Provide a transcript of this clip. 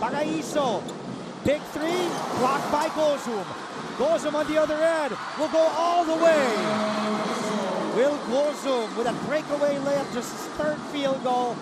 Paraiso. Big three, blocked by Gozum. Gozum on the other end will go all the way. Will Gozum with a breakaway layup, just his third field goal.